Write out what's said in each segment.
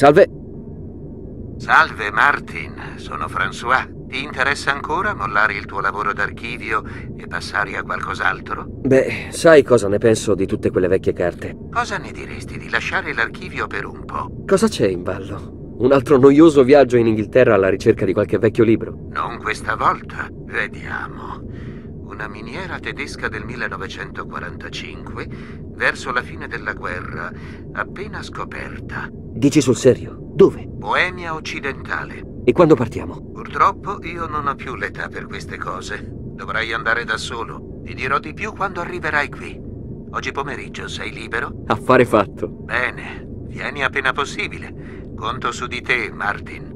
Salve. Salve Martin, sono François. Ti interessa ancora mollare il tuo lavoro d'archivio e passare a qualcos'altro? Beh, sai cosa ne penso di tutte quelle vecchie carte? Cosa ne diresti di lasciare l'archivio per un po'? Cosa c'è in ballo? Un altro noioso viaggio in Inghilterra alla ricerca di qualche vecchio libro? Non questa volta. Vediamo. Una miniera tedesca del 1945, verso la fine della guerra, appena scoperta. Dici sul serio? Dove? Boemia occidentale. E quando partiamo? Purtroppo io non ho più l'età per queste cose. Dovrai andare da solo. Ti dirò di più quando arriverai qui. Oggi pomeriggio sei libero? Affare fatto. Bene, vieni appena possibile. Conto su di te, Martin.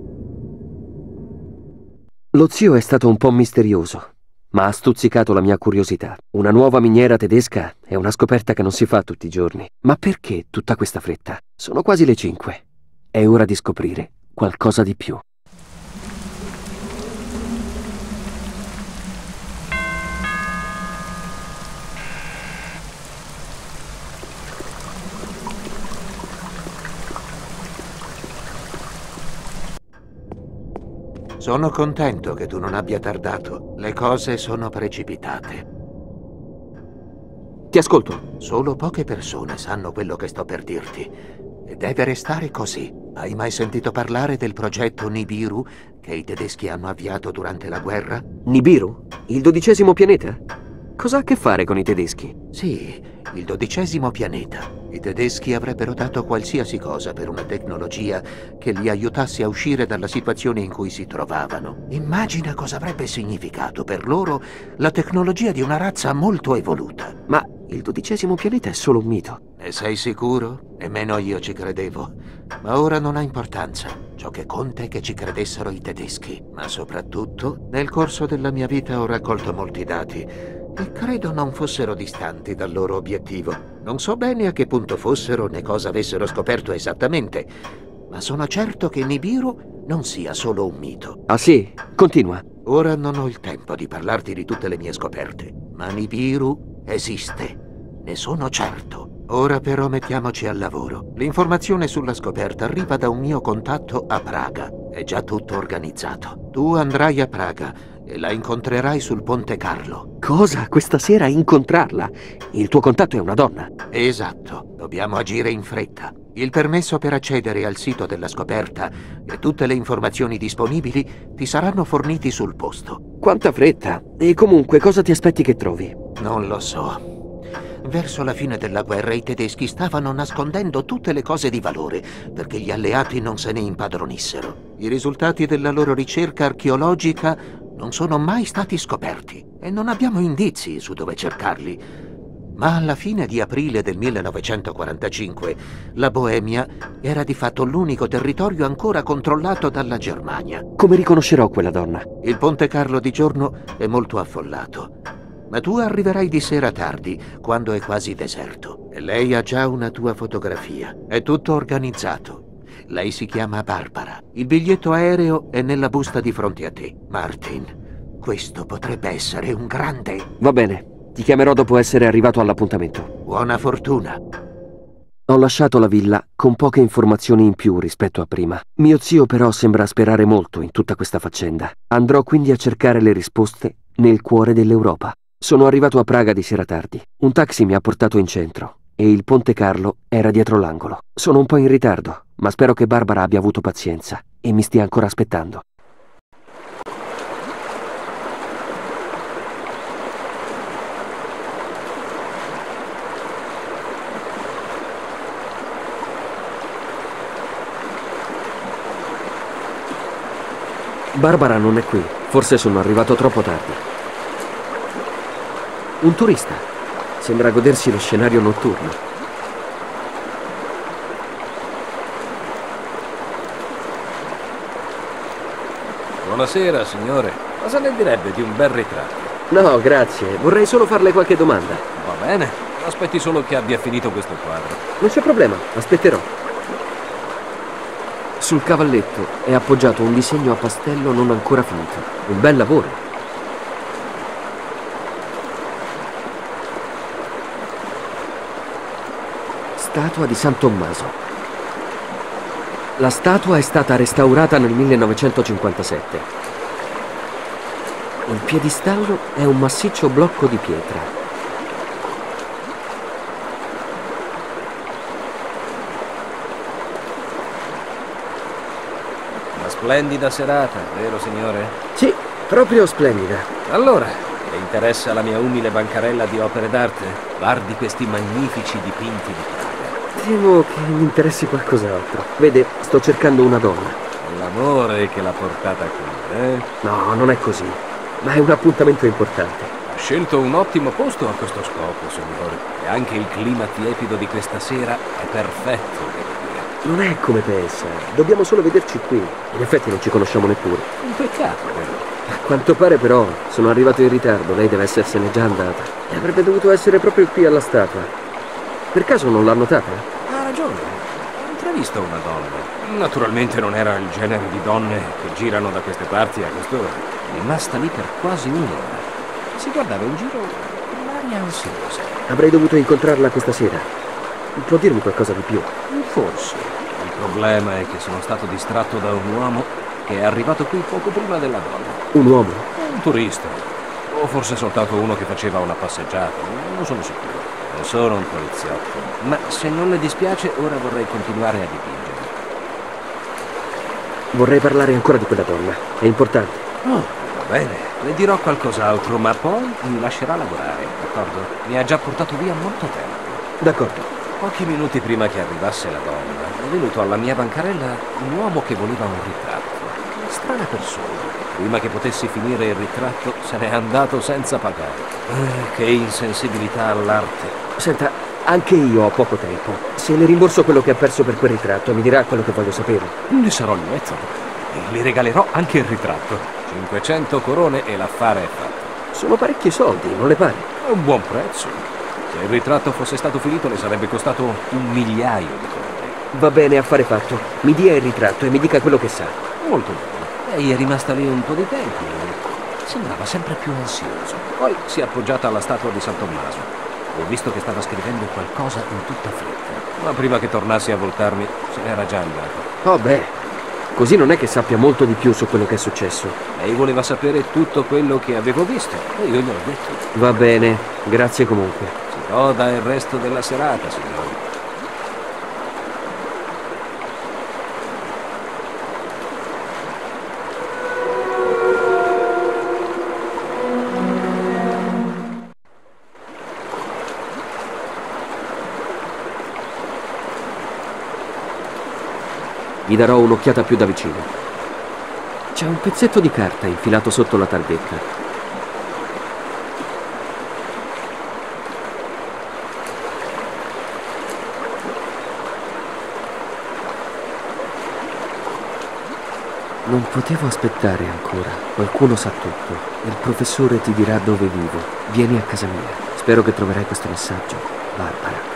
Lo zio è stato un po' misterioso, ma ha stuzzicato la mia curiosità. Una nuova miniera tedesca è una scoperta che non si fa tutti i giorni. Ma perché tutta questa fretta? Sono quasi le cinque. È ora di scoprire qualcosa di più. Sono contento che tu non abbia tardato. Le cose sono precipitate. Ti ascolto. Solo poche persone sanno quello che sto per dirti. E deve restare così. Hai mai sentito parlare del progetto Nibiru che i tedeschi hanno avviato durante la guerra? Nibiru? Il dodicesimo pianeta? Cosa ha a che fare con i tedeschi? Sì, il dodicesimo pianeta. I tedeschi avrebbero dato qualsiasi cosa per una tecnologia che li aiutasse a uscire dalla situazione in cui si trovavano. Immagina cosa avrebbe significato per loro la tecnologia di una razza molto evoluta. Ma il dodicesimo pianeta è solo un mito. Ne sei sicuro? Nemmeno io ci credevo. Ma ora non ha importanza. Ciò che conta è che ci credessero i tedeschi. Ma soprattutto, nel corso della mia vita ho raccolto molti dati e credo non fossero distanti dal loro obiettivo. Non so bene a che punto fossero né cosa avessero scoperto esattamente, ma sono certo che Nibiru non sia solo un mito. Ah sì? Continua. Ora non ho il tempo di parlarti di tutte le mie scoperte, ma Nibiru esiste. Ne sono certo. Ora però mettiamoci al lavoro. L'informazione sulla scoperta arriva da un mio contatto a Praga. È già tutto organizzato. Tu andrai a Praga e la incontrerai sul Ponte Carlo. Cosa? Questa sera incontrarla? Il tuo contatto è una donna? Esatto. Dobbiamo agire in fretta. Il permesso per accedere al sito della scoperta e tutte le informazioni disponibili ti saranno forniti sul posto. Quanta fretta! E comunque cosa ti aspetti che trovi? Non lo so. Verso la fine della guerra i tedeschi stavano nascondendo tutte le cose di valore perché gli alleati non se ne impadronissero. I risultati della loro ricerca archeologica non sono mai stati scoperti e non abbiamo indizi su dove cercarli. Ma alla fine di aprile del 1945 la Boemia era di fatto l'unico territorio ancora controllato dalla Germania. Come riconoscerò quella donna? Il Ponte Carlo di giorno è molto affollato ma tu arriverai di sera tardi, quando è quasi deserto. E lei ha già una tua fotografia. È tutto organizzato. Lei si chiama Barbara. Il biglietto aereo è nella busta di fronte a te. Martin, questo potrebbe essere un grande... Va bene, ti chiamerò dopo essere arrivato all'appuntamento. Buona fortuna. Ho lasciato la villa con poche informazioni in più rispetto a prima. Mio zio però sembra sperare molto in tutta questa faccenda. Andrò quindi a cercare le risposte nel cuore dell'Europa. Sono arrivato a Praga di sera tardi. Un taxi mi ha portato in centro e il Ponte Carlo era dietro l'angolo. Sono un po' in ritardo, ma spero che Barbara abbia avuto pazienza e mi stia ancora aspettando. Barbara non è qui, forse sono arrivato troppo tardi. Un turista. Sembra godersi lo scenario notturno. Buonasera, signore. Cosa ne direbbe di un bel ritratto? No, grazie. Vorrei solo farle qualche domanda. Va bene. Aspetti solo che abbia finito questo quadro. Non c'è problema, aspetterò. Sul cavalletto è appoggiato un disegno a pastello non ancora finito. Un bel lavoro. Statua di San Tommaso. La statua è stata restaurata nel 1957. Il piedistallo è un massiccio blocco di pietra. Una splendida serata, vero signore? Sì, proprio splendida. Allora, le interessa la mia umile bancarella di opere d'arte? Guardi questi magnifici dipinti di Temo che mi interessi qualcos'altro. Vede, sto cercando una donna. L'amore che l'ha portata qui, eh? No, non è così. Ma è un appuntamento importante. Ha scelto un ottimo posto a questo scopo, signore. E anche il clima tiepido di questa sera è perfetto. Non è come pensa. Dobbiamo solo vederci qui. In effetti non ci conosciamo neppure. Un peccato, vero? A quanto pare però sono arrivato in ritardo. Lei deve essersene già andata. E avrebbe dovuto essere proprio qui alla statua. Per caso non l'ha notata? Ha ragione. Ho intravisto una donna. Naturalmente non era il genere di donne che girano da queste parti a quest'ora. È rimasta lì per quasi un'ora. Si guardava in giro con un'aria ansiosa. Avrei dovuto incontrarla questa sera. Può dirmi qualcosa di più? Forse. Il problema è che sono stato distratto da un uomo che è arrivato qui poco prima della donna. Un uomo? Un turista. O forse soltanto uno che faceva una passeggiata. Non sono sicuro. Non sono un poliziotto. Ma se non le dispiace, ora vorrei continuare a dipingere. Vorrei parlare ancora di quella donna. È importante. Oh, va bene. Le dirò qualcos'altro, ma poi mi lascerà lavorare, d'accordo? Mi ha già portato via molto tempo. D'accordo. Pochi minuti prima che arrivasse la donna, è venuto alla mia bancarella un uomo che voleva un ritratto. Strana persona. Prima che potessi finire il ritratto, se n'è andato senza pagare. Eh, che insensibilità all'arte. Senta, anche io ho poco tempo. Se le rimborso quello che ha perso per quel ritratto, mi dirà quello che voglio sapere. Ne sarò lieto. Le regalerò anche il ritratto. 500 corone e l'affare è fatto. Sono parecchi soldi, non le pare? È un buon prezzo. Se il ritratto fosse stato finito le sarebbe costato un migliaio di corone. Va bene, affare fatto. Mi dia il ritratto e mi dica quello che sa. Molto bene. Lei è rimasta lì un po' di tempo. Sembrava sempre più ansioso. Poi si è appoggiata alla statua di San Tommaso. Ho visto che stava scrivendo qualcosa in tutta fretta. Ma prima che tornassi a voltarmi, se n'era già andata. Oh beh, così non è che sappia molto di più su quello che è successo. Lei voleva sapere tutto quello che avevo visto e io gliel'ho detto. Va bene, grazie comunque. Si goda il resto della serata, signore. Gli darò un'occhiata più da vicino. C'è un pezzetto di carta infilato sotto la targhetta. Non potevo aspettare ancora. Qualcuno sa tutto. Il professore ti dirà dove vivo. Vieni a casa mia. Spero che troverai questo messaggio. Barbara.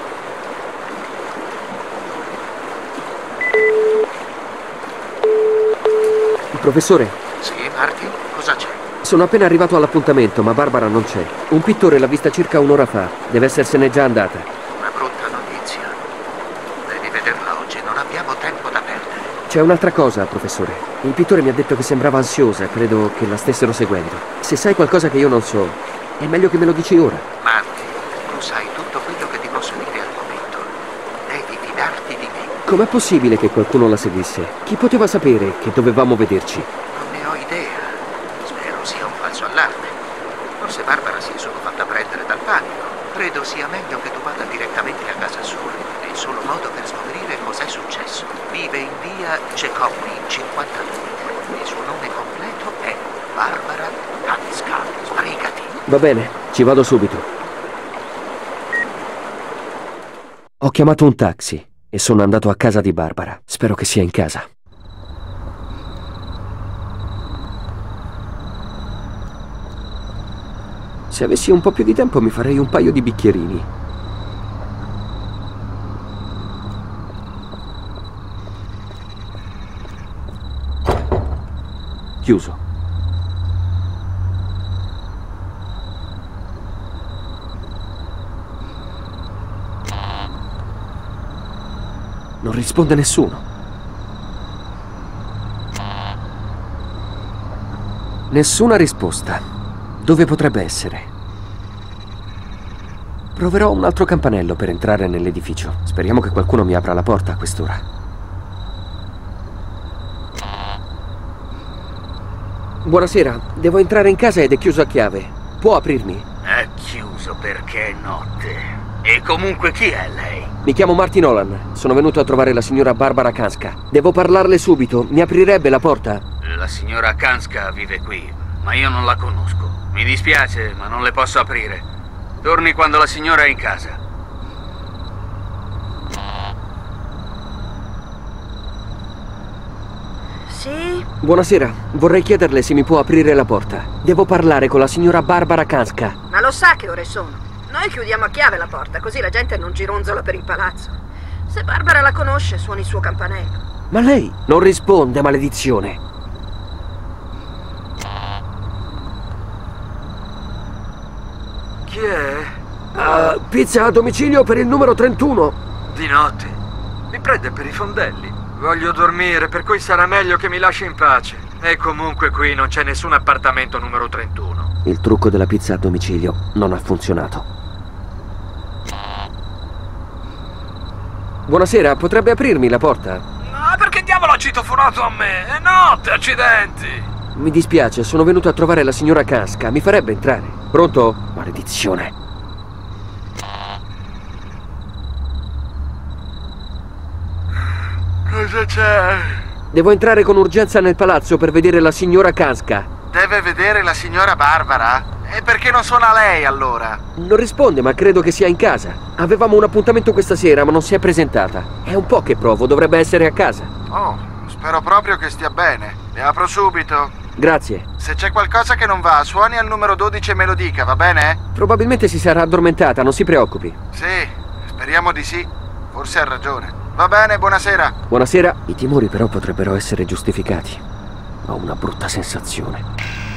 Professore, Sì, Martin, cosa c'è? sono appena arrivato all'appuntamento, ma Barbara non c'è. Un pittore l'ha vista circa un'ora fa. Deve essersene già andata. Una brutta notizia. Devi vederla oggi, non abbiamo tempo da perdere. C'è un'altra cosa, professore. Il pittore mi ha detto che sembrava ansiosa, credo che la stessero seguendo. Se sai qualcosa che io non so, è meglio che me lo dici ora. Martin, tu sai tutto quello che ti posso dire al momento. Devi fidarti di me. Com'è possibile che qualcuno la seguisse? Chi poteva sapere che dovevamo vederci? Non ne ho idea. Spero sia un falso allarme. Forse Barbara si è solo fatta prendere dal panico. Credo sia meglio che tu vada direttamente a casa sua. È il solo modo per scoprire cos'è successo. Vive in via Cecoppi 52. Il suo nome completo è Barbara Tanska. Sbrigati. Va bene, ci vado subito. Ho chiamato un taxi e sono andato a casa di Barbara. Spero che sia in casa. Se avessi un po' più di tempo mi farei un paio di bicchierini. Chiuso. Non risponde nessuno. Nessuna risposta. Dove potrebbe essere? Proverò un altro campanello per entrare nell'edificio. Speriamo che qualcuno mi apra la porta a quest'ora. Buonasera, devo entrare in casa ed è chiuso a chiave. Può aprirmi? È chiuso perché è notte. E comunque chi è lei? Mi chiamo Martin Nolan. Sono venuto a trovare la signora Barbara Kanska. Devo parlarle subito. Mi aprirebbe la porta? La signora Kanska vive qui, ma io non la conosco. Mi dispiace, ma non le posso aprire. Torni quando la signora è in casa. Sì? Buonasera, vorrei chiederle se mi può aprire la porta. Devo parlare con la signora Barbara Kanska. Ma lo sa che ore sono? Noi chiudiamo a chiave la porta, così la gente non gironzola per il palazzo. Se Barbara la conosce, suoni il suo campanello. Ma lei non risponde, maledizione. Chi è? Uh, pizza a domicilio per il numero 31. Di notte. Mi prende per i fondelli. Voglio dormire, per cui sarà meglio che mi lasci in pace. E comunque qui non c'è nessun appartamento numero 31. Il trucco della pizza a domicilio non ha funzionato. Buonasera, potrebbe aprirmi la porta? No, perché diavolo ha citofonato a me? È notte, accidenti! Mi dispiace, sono venuto a trovare la signora Casca. Mi farebbe entrare. Pronto? Maledizione. Cosa c'è? Devo entrare con urgenza nel palazzo per vedere la signora Casca. Deve vedere la signora Barbara? E perché non suona lei allora? Non risponde, ma credo che sia in casa. Avevamo un appuntamento questa sera, ma non si è presentata. È un po' che provo, dovrebbe essere a casa. Oh, spero proprio che stia bene. Le apro subito. Grazie. Se c'è qualcosa che non va, suoni al numero 12 e me lo dica, va bene? Probabilmente si sarà addormentata, non si preoccupi. Sì, speriamo di sì. Forse ha ragione. Va bene, buonasera. Buonasera. I timori però potrebbero essere giustificati. Ho una brutta sensazione.